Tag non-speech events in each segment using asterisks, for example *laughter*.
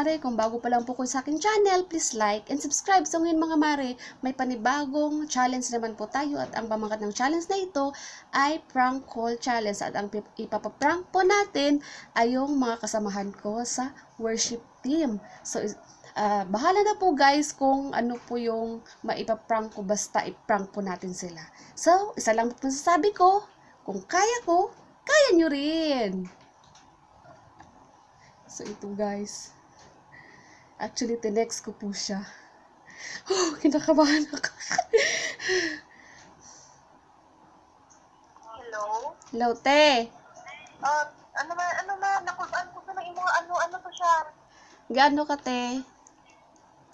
mare, kung bago pa lang po ko sa aking channel, please like and subscribe. So ngayon mga mare, may panibagong challenge naman po tayo at ang pamagat ng challenge na ito ay prank call challenge at ang ipapaprank po natin ay yung mga kasamahan ko sa worship team. So ah, bahala na po guys kung ano po yung maipaprank ko basta iprank po natin sila. So, isa lang po masasabi ko, kung kaya ko, kaya nyo rin. So, ito guys. Actually, tinext ko po siya. Oh, kinakabahan ako. Hello? Hello, te. Uh, ano ba, ano ba, nakulaan ko sa mga mga ano, ano to siya? Gaano ka, te?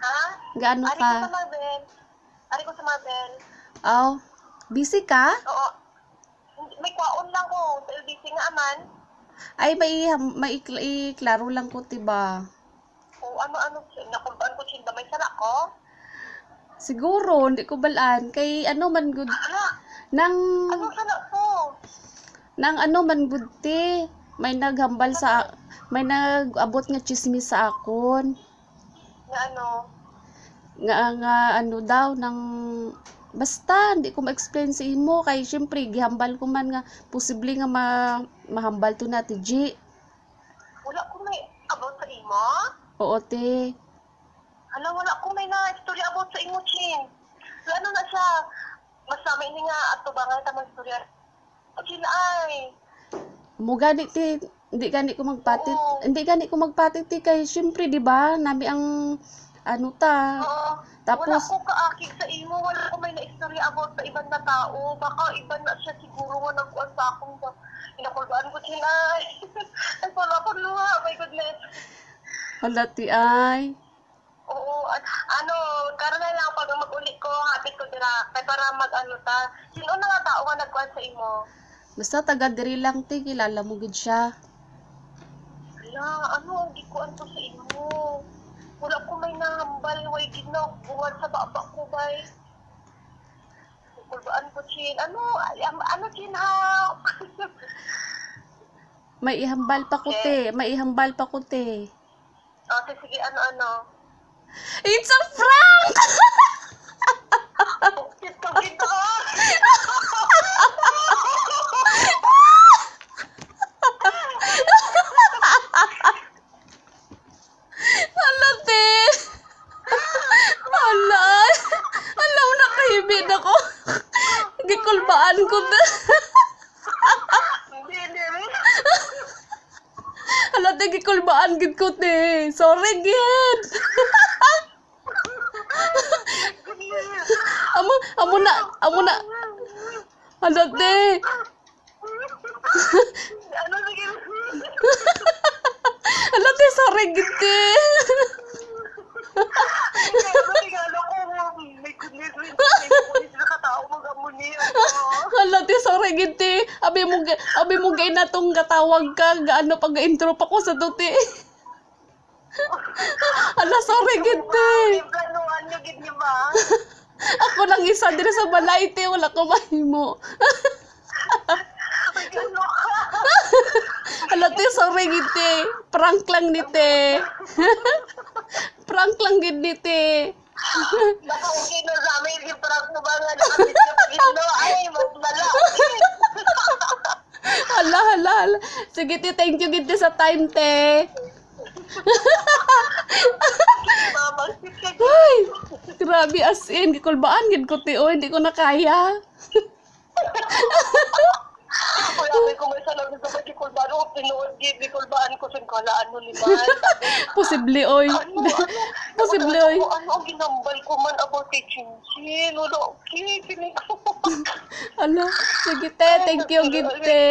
Ha? Gaano Ari ko sa ka? Mabel. Ari ko sa Mabel. Oh, busy ka? Oo. May kwaon lang ko. Sa LBC nga aman. Ay, may, may ikl- iklaro lang ko, tiba. O ano, ano, nakulaan ko siya. May sara ko. Siguro, hindi ko balaan. Kay ano man good. Ano? Nang, Ano sara ko? nang ano man good, te. May naghambal sa, may nag-abot nga chismis sa akon. Na ano? nga nga ano daw ng basta hindi ko ma-explain sa imo kay syempre gihambal ko man nga posible nga ma, mahambal to na ti G. Wala ko may about sa imo? Oo te. Hala, wala ko may na story about sa imo, Chin. Ano na siya? Mas namin ni nga ato ba nga tamang storya? Chin, ay. Mo gani ti hindi gani ko magpatit. Oo. Hindi gani ko magpatit ti kay syempre di ba nami ang ano ta. Oo. Tapos- wala ko kaakig sa imo, wala ko may na-istorya about sa ibang na tao. Baka iba na siya siguro nga nagkuhan sa akong sa inakulbaan ko sila. *laughs* Ay, wala ko luha. My goodness. Hala ti ay. Oo, at ano, karon na lang pag mag-uli ko, hapit ko dira, kay para mag-ano ta. Sino na nga tao nga nagkuhan sa imo? Basta taga diri lang ti kilala mo gid siya. Hala, ano, ang gikuan ko sa imo. Wala ko may nahambal, way gid na buwan sa baba ko, bay. Kulbaan ko, Chin. Ano, ano, Chin, ha? *laughs* May ihambal pa ko te, may ihambal pa ko te. Oh, sige, sige, ano, ano. It's a prank! Ka kita. Hala, te! Hala! Alam na kahibid ako. Gikulbaan ko na. Hindi, hindi, rin. Hala, te, gikulbaan gid ko, te. Sorry, gid. Amo, amo na, amo na. Hala, te. Ano, sige. Hala, te, sorry, gid, te. Ano, sige, ano ko, may goodness, may goodness, nakatao mag-amuni. Hala, te, sorry, gid. Abi mo, abi mo gay na tong katawag ka. Gaano pag intro pa ko sa te. *laughs* Hala, sorry, gid, te. Planuhan gid niyo ba? *laughs* Ako lang isa din sa balay, te. Wala ko mahimo. Ka. *laughs* Hala, te, sorry, gid, te. Prank lang ni, te. Prank lang gid ni, te. Baka okay na sa amin, yung parang mo ba nga nakabit ka pag ay, mas malaki. Hala, hala, hala. Sige, te, thank you, gid, te, sa time, te. Ay, grabe as in. Gikulbaan, gid ko, te. O, hindi ko na kaya. *laughs* Wala may kumisa lang sa mga kulbaan ko, pinuod kulbaan ko sa kalaan mo ni Man. *laughs* Posible, oy. Ano, ano, Posible, ano, oy. ano, ano ang ginambal ko man about kay Chinchin? Wala, okay, pinig ko. Hala, sige, te. Thank you, gid, te.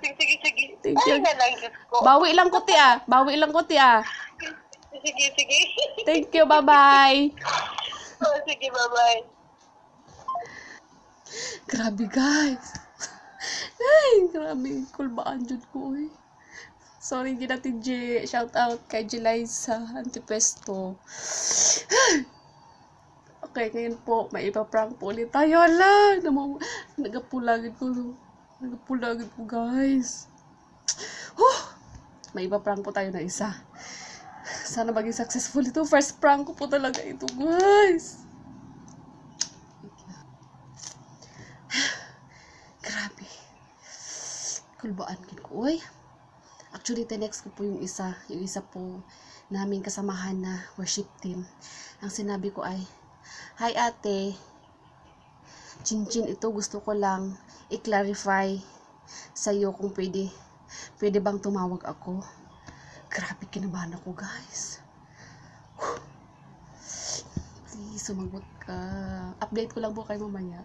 Sige, sige, sige. Thank you. Ay, na lang, Diyos ko. Bawi lang ko, te, ah. Bawi lang ko, te, ah. Sige, sige. Thank you, bye-bye. *laughs* Oh, sige, bye-bye. Grabe, guys. Ay, grabe. Kulbaan dyan ko, eh. Sorry, ginati J. Shout out kay Jeliza Antipesto. Okay, ngayon po, may ipa-prank po ulit tayo. Ala, namang, nagapulagid ko. Nagapulagid ko, guys. Huh, may ipa-prank po tayo na isa. Sana maging successful ito. First prank ko po talaga ito, guys. Kulbaan kin ko, uy. Actually, next ko po yung isa. Yung isa po namin kasamahan na worship team. Ang sinabi ko ay, Hi ate, Chinchin ito gusto ko lang i-clarify sa'yo kung pwede, pwede bang tumawag ako. Grabe kinabahan ako guys. Please, sumagot ka. Update ko lang po kayo mamaya.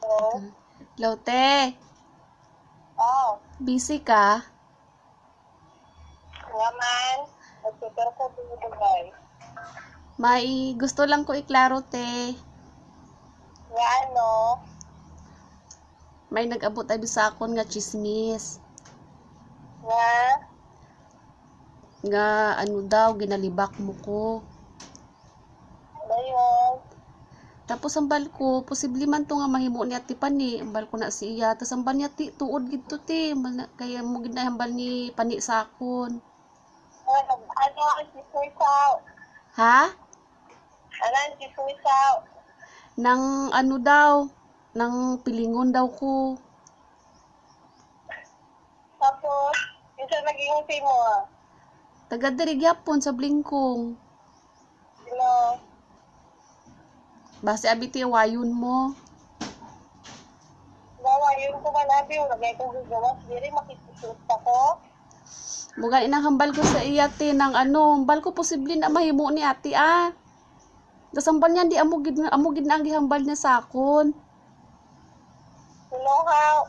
Oo. Lote, Oh, busy ka? nga man. Nagtuturo ko binibigay. May gusto lang ko iklaro, te. Nga ano, May nag-abot ay sa akon nga chismis. nga, Nga ano daw, ginalibak mo ko. ano yun? Tapos ang bal ko, posible man to nga mahimo ni ati pani, ang bal ko na siya. Tapos ang bal niya ti, tuod gito ti, kaya mo gid na hambal ni pani sa akon. Ano, ang sisuisaw? Ha? Ano ang sisuisaw? Nang ano daw, nang pilingon daw ko. Tapos, yung sa naging mo, ah. Taga diri gyapon sa blingkong. sino? Base abi ti wayon mo. Bawa, yun ko manabi, yung lagay kong gagawas, diri makikisuot ako. Muga inang hambal ko sa iya ti nang ano, hambal ko posible na mahimo ni ati ah. Tas hambal niya di amo gid amo gid na ang gihambal niya sa akon. Sino how?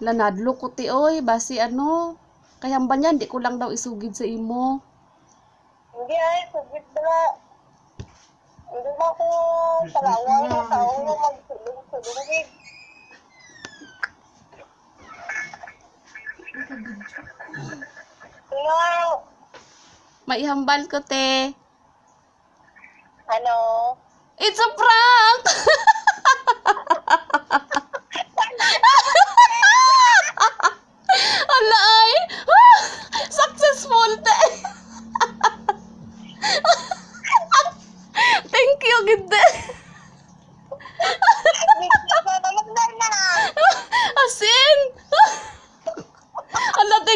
Lanadlo ko ti oy, basi ano. Kay hambal niya di ko lang daw isugid sa imo. Hindi ay, subit na. Hindi mo ako salawang na tao mo magsulong-sulungin. How? Maihambal ko te. Ano? It's a prank! *laughs* Ala ay! Ah! Successful te! Thank you, ginde! Asin! Ala te,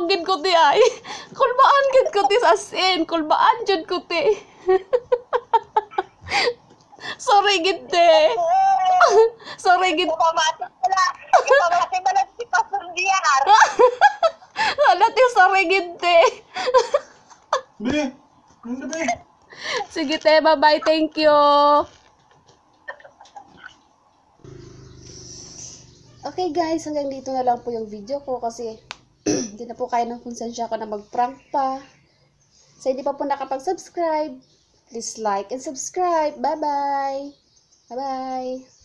ginakurogin ko ti ay. *laughs* Kulbaan gid ko ti sa asin. Kulbaan jud ko ti. *laughs* Sorry, ginde. *laughs* Sorry, ginde. Pamati pala. Pamati pala si Pastor Diar. Ala te, sorry. Be, ano be? Sige te, bye-bye. Thank you. Okay guys, hanggang dito na lang po yung video ko kasi *clears throat* hindi na po kaya ng konsensya ko na mag-prank pa. Sa hindi pa po nakapag-subscribe, please like and subscribe. Bye-bye. Bye-bye.